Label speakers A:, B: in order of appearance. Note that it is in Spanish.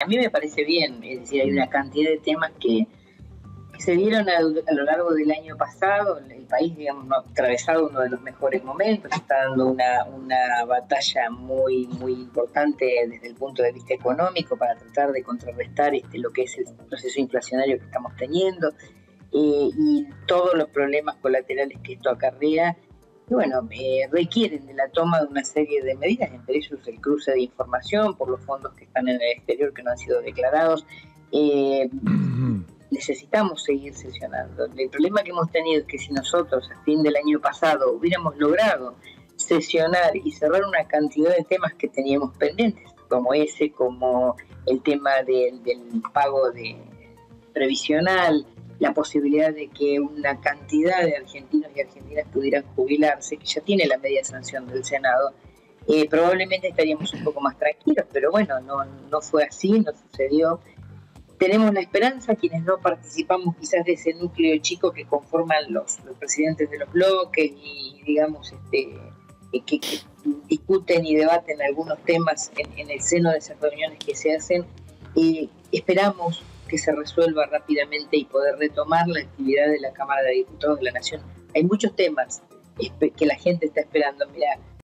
A: A mí me parece bien, es decir, hay una cantidad de temas que, se dieron a, lo largo del año pasado. El país, digamos, ha atravesado uno de los mejores momentos, está dando una, una batalla muy, muy importante desde el punto de vista económico para tratar de contrarrestar este, lo que es el proceso inflacionario que estamos teniendo eh, y todos los problemas colaterales que esto acarrea bueno, eh, requieren de la toma de una serie de medidas, entre ellos el cruce de información por los fondos que están en el exterior que no han sido declarados. Eh, necesitamos seguir sesionando. El problema que hemos tenido es que si nosotros a fin del año pasado hubiéramos logrado sesionar y cerrar una cantidad de temas que teníamos pendientes, como ese, como el tema del, del pago de previsional, la posibilidad de que una cantidad de argentinos y argentinas pudieran jubilarse, que ya tiene la media sanción del Senado, eh, probablemente estaríamos un poco más tranquilos, pero bueno, no, no fue así, no sucedió. Tenemos la esperanza, quienes no participamos quizás de ese núcleo chico que conforman los, los presidentes de los bloques y digamos este, eh, que, discuten y debaten algunos temas en, el seno de esas reuniones que se hacen, eh, esperamos que se resuelva rápidamente y poder retomar la actividad de la Cámara de Diputados de la Nación. Hay muchos temas que la gente está esperando. Mira,